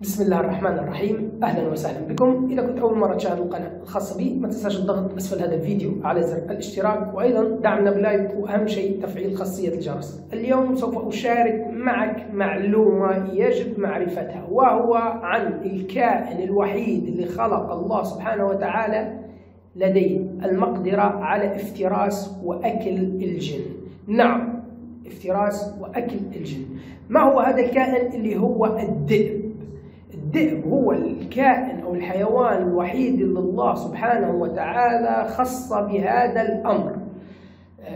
بسم الله الرحمن الرحيم. أهلا وسهلا بكم. إذا كنت أول مرة تشاهد القناة الخاصة بي ما تنساش الضغط اسفل هذا الفيديو على زر الاشتراك. وأيضا دعمنا ب like وأهم شيء تفعيل خاصية الجرس. اليوم سوف أشارك معك معلومة يجب معرفتها وهو عن الكائن الوحيد اللي خلق الله سبحانه وتعالى لديه المقدرة على افتراس وأكل الجن. نعم افتراس وأكل الجن. ما هو هذا الكائن اللي هو الذئب الذئب هو الكائن أو الحيوان الوحيد اللي الله سبحانه وتعالى خص بهذا الأمر.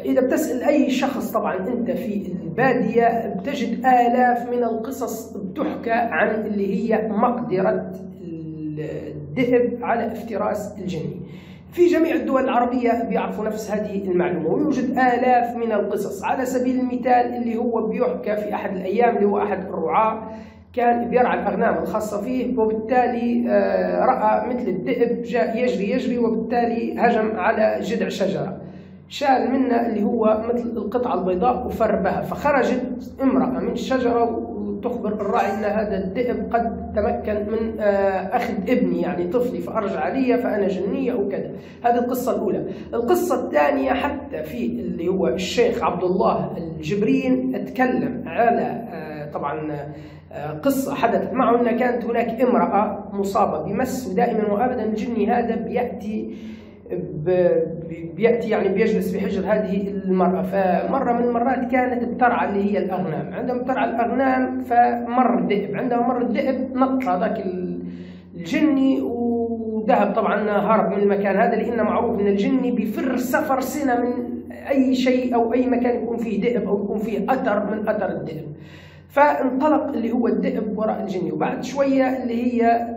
إذا بتسأل أي شخص طبعا أنت في البادية بتجد آلاف من القصص بتحكى عن اللي هي مقدرة الذئب على افتراس الجني. في جميع الدول العربية بيعرفوا نفس هذه المعلومة ويوجد آلاف من القصص. على سبيل المثال اللي هو بيحكى في أحد الأيام اللي هو أحد الرعاة كان بيرعى الأغنام الخاصة فيه وبالتالي رأى مثل الذئب جاء يجري يجري وبالتالي هجم على جذع شجرة. شال منه اللي هو مثل القطعة البيضاء وفر بها فخرجت امرأة من الشجرة وتخبر الراعي أن هذا الذئب قد تمكن من أخذ ابني يعني طفلي فأرجع لي فأنا جنية وكذا هذه القصة الأولى. القصة الثانية حتى في اللي هو الشيخ عبد الله الجبرين أتكلم على طبعا قصة حدثت معه أن كانت هناك امرأة مصابة بمس ودائما وأبدا الجني هذا بيأتي بيأتي يعني بيجلس في حجر هذه المرأة. فمرة من المرات كانت بترعى اللي هي الأغنام. عندما ترعى الأغنام فمر الذئب. عندما مر الذئب نط هذاك الجني وذهب طبعا هرب من المكان هذا لأنه معروف أن الجني بيفر سفر سنة من أي شيء أو أي مكان يكون فيه ذئب أو يكون فيه أثر من أثر الذئب. فانطلق اللي هو الذئب وراء الجني وبعد شوية اللي هي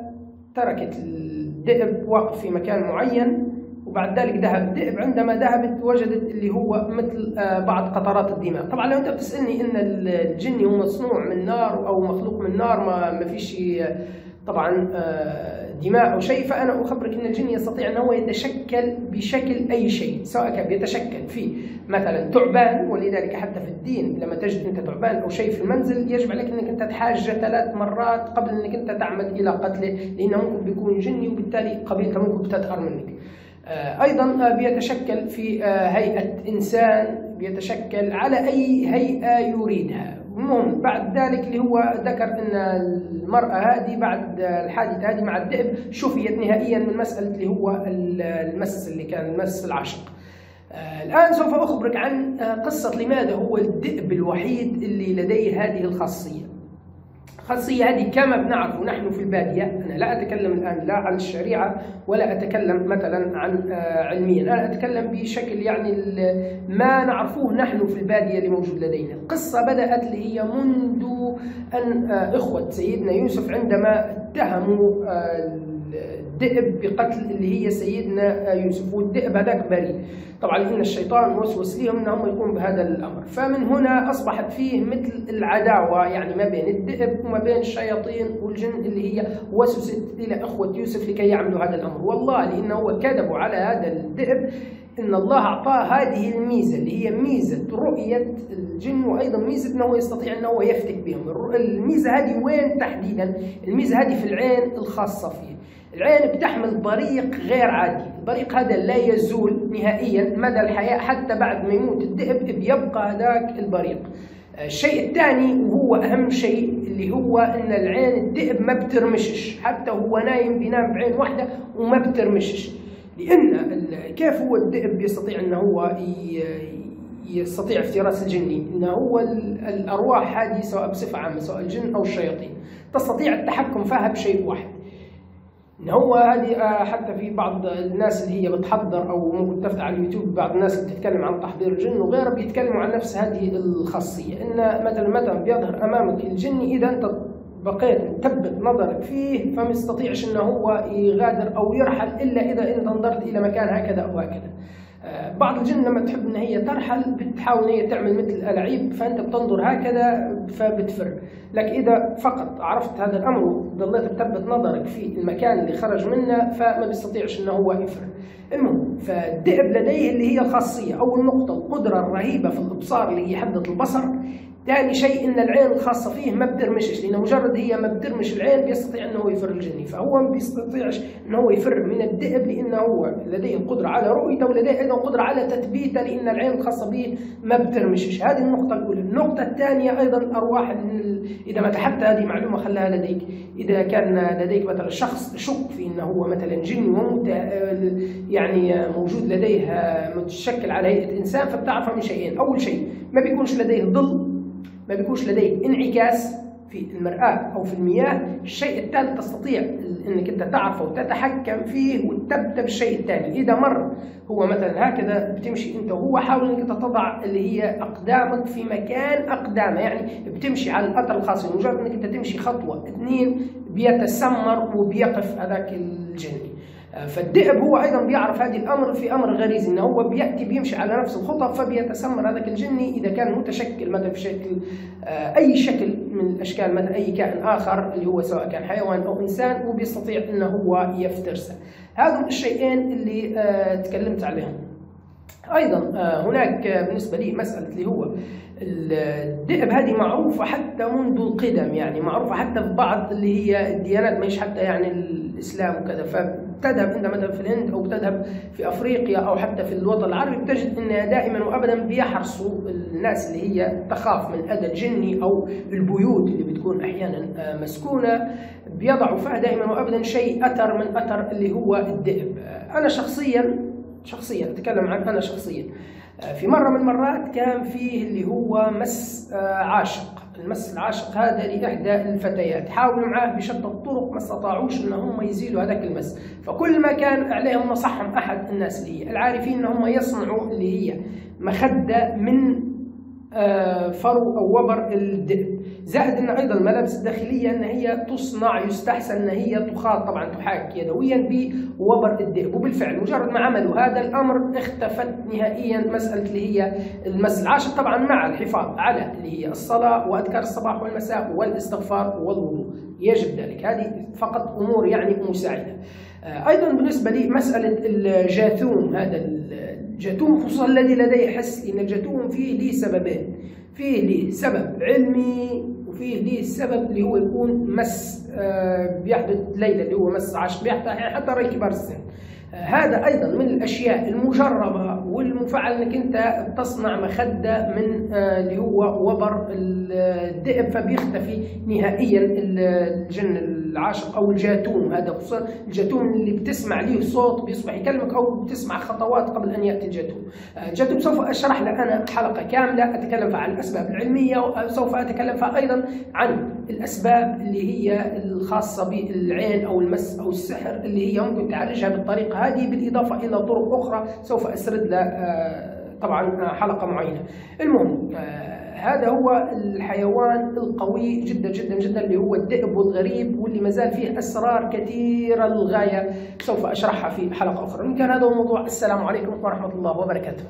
تركت الذئب واقف في مكان معين وبعد ذلك ذهب. الذئب عندما ذهبت وجدت اللي هو مثل بعض قطرات الدماء. طبعا لو أنت بتسألني إن الجني هو مصنوع من نار أو مخلوق من نار ما ما فيش طبعا دماء أو شيء فأنا أخبرك إن الجن يستطيع أن هو يتشكل بشكل أي شيء سواء كان بيتشكل في مثلا تعبان ولذلك حتى في الدين لما تجد أنت تعبان أو شيء في المنزل يجب عليك إنك أنت تحاج ثلاث مرات قبل إنك أنت تعمد إلى قتله لأنه ممكن بيكون جني وبالتالي قبيلته ممكن بتظهر منك. أيضا بيتشكل في هيئة إنسان بيتشكل على أي هيئة يريدها المهم بعد ذلك اللي هو ذكر إن المرأة هذه بعد الحادثة هذه مع الذئب شفيت نهائيا من مسألة اللي هو المس اللي كان المس العشق. الآن سوف أخبرك عن قصة لماذا هو الذئب الوحيد اللي لديه هذه الخاصية. الخاصية هذه كما بنعرف نحن في البادية. أنا لا أتكلم الآن لا عن الشريعة ولا أتكلم مثلا عن علميا. أنا أتكلم بشكل يعني ما نعرفوه نحن في البادية اللي موجود لدينا. القصة بدأت اللي هي منذ أن إخوة سيدنا يوسف عندما اتهموا الذئب بقتل اللي هي سيدنا يوسف والذئب هذاك بريء. طبعا ان الشيطان وسوس لهم انهم يقوموا بهذا الأمر. فمن هنا أصبحت فيه مثل العداوة يعني ما بين الذئب وما بين الشياطين والجن اللي هي وسوست إلى إخوة يوسف لكي يعملوا هذا الأمر. والله لأنه كذبوا على هذا الذئب إن الله أعطاه هذه الميزة اللي هي ميزة رؤية الجن وأيضا ميزة إنه يستطيع إنه يفتك بهم. الميزة هذه وين تحديدا؟ الميزة هذه في العين الخاصة فيه العين بتحمل بريق غير عادي. البريق هذا لا يزول نهائيا. مدى الحياة حتى بعد ما يموت الذئب بيبقى هذاك البريق. الشيء الثاني وهو أهم شيء اللي هو أن العين الذئب ما بترمشش. حتى هو نايم بينام بعين واحدة وما بترمشش. لأن كيف هو الذئب يستطيع أنه هو يستطيع افتراس الجني أنه هو الأرواح هذه سواء بصفة عامة سواء الجن أو الشياطين. تستطيع التحكم فيها بشيء واحد. إن هو هذه حتى في بعض الناس اللي هي بتحضر أو ممكن تفتح على اليوتيوب بعض الناس اللي بتتكلم عن تحضير الجن وغيره بيتكلموا عن نفس هذه الخاصية إن مثلا مثلا بيظهر أمامك الجني إذا أنت بقيت مثبت نظرك فيه فما يستطيعش إنه هو يغادر أو يرحل إلا إذا أنت نظرت إلى مكان هكذا أو هكذا. بعض الجن لما تحب إن هي ترحل بتحاول إن هي تعمل مثل الالاعيب فأنت بتنظر هكذا فبتفر. لكن إذا فقط عرفت هذا الأمر وظليت تثبت نظرك في المكان اللي خرج منه فما بيستطيعش إنه هو يفر. المهم فالذئب لديه اللي هي الخاصية أول نقطة القدرة الرهيبة في الإبصار اللي هي حده البصر. ثاني شيء إن العين الخاصة فيه ما بترمشش لأنه مجرد هي ما بترمش العين بيستطيع إنه هو يفر الجني فهو ما بيستطيعش إنه هو يفر من الذئب لأنه هو لديه القدره على رؤيته ولديه أيضا قدرة على تثبيته لأن العين الخاصة به ما بترمشش. هذه النقطة الأولى. النقطة الثانية أيضا الأرواح إذا ما حتى هذه معلومة خلاها لديك. إذا كان لديك مثلا شخص تشك في إنه هو مثلا جني ومت يعني موجود لديه متشكل على هيئة إنسان فبتعرفه من شيئين. أول شيء ما بيكونش لديه ظل ما بيكونش لديه انعكاس في المرآة أو في المياه. الشيء الثالث تستطيع أنك أنت تعرفه وتتحكم فيه وتبدأ بالشيء الثاني. إذا مر هو مثلا هكذا بتمشي أنت وهو حاول أنك تضع اللي هي أقدامك في مكان أقدامه. يعني بتمشي على الأثر الخاص مجرد أنك أنت تمشي خطوة اثنين بيتسمر وبيقف هذاك الجني. فالذئب هو أيضا بيعرف هذه الأمر في أمر غريزي إنه هو بيأتي بيمشي على نفس الخطى فبيتسمر هذاك الجني إذا كان متشكل مثلا في شكل أي شكل من الأشكال مثلا أي كائن آخر اللي هو سواء كان حيوان أو إنسان وبيستطيع إنه هو يفترسه. هذول الشيئين اللي تكلمت عليهم. أيضا هناك بالنسبة لي مسألة اللي هو الذئب هذه معروفة حتى منذ القدم يعني معروفة حتى في بعض اللي هي الديانات مش حتى يعني الإسلام وكذا. فبتذهب انت مثلا في الهند أو بتذهب في أفريقيا أو حتى في الوطن العربي بتجد إن دائما وابدا بيحرصوا الناس اللي هي تخاف من اذى الجني أو البيوت اللي بتكون أحيانا مسكونة. بيضعوا فيها دائما وابدا شيء أثر من أثر اللي هو الذئب. أنا شخصيا شخصيا أتكلم عن أنا شخصيا. في مرة من المرات كان فيه اللي هو مس عاشق. المس العاشق هذا لإحدى الفتيات. حاولوا معاه بشتى الطرق ما استطاعوش ان هم يزيلوا هذاك المس. فكل ما كان عليهم نصحهم أحد الناس اللي هي العارفين ان هم يصنعوا اللي هي مخدة من فرو أو وبر الذئب زائد ان أيضا الملابس الداخليه إن هي تصنع يستحسن إن هي تخاط طبعا تحاك يدويا بوبر الذئب وبالفعل مجرد ما عملوا هذا الأمر اختفت نهائيا مسألة اللي هي المس العاشق طبعا مع الحفاظ على اللي هي الصلاة وأذكار الصباح والمساء والإستغفار والوضوء. يجب ذلك. هذه فقط أمور يعني مساعدة. أيضا بالنسبة لي مساله الجاثوم هذا الجاثوم خصوصا الذي لديه حس إن الجاثوم فيه لي سببين. فيه لي سبب علمي وفيه لي السبب اللي هو يكون مس بيحدث ليلة اللي هو مس عشق بيحدث حتى رأي كبار السن. هذا أيضا من الأشياء المجربة والمفعل انك انت تصنع مخدة من اللي هو وبر الذئب فبيختفي نهائيا الجن العاشق أو الجاثوم هذا خصوصا الجاثوم اللي بتسمع له صوت بيصبح يكلمك أو بتسمع خطوات قبل أن يأتي الجاثوم. الجاثوم سوف أشرح لك أنا حلقة كاملة أتكلم فيها عن الأسباب العلمية وسوف أتكلم فيها أيضا عن الأسباب اللي هي الخاصة بالعين أو المس أو السحر اللي هي ممكن تعالجها بالطريقة هذه بالإضافة إلى طرق أخرى سوف أسرد لها طبعا حلقة معينة. المهم هذا هو الحيوان القوي جدا جدا جدا اللي هو الذئب والغريب واللي ما زال فيه أسرار كثيرة للغاية سوف أشرحها في حلقة أخرى. ان كان هذا هو الموضوع السلام عليكم ورحمة الله وبركاته.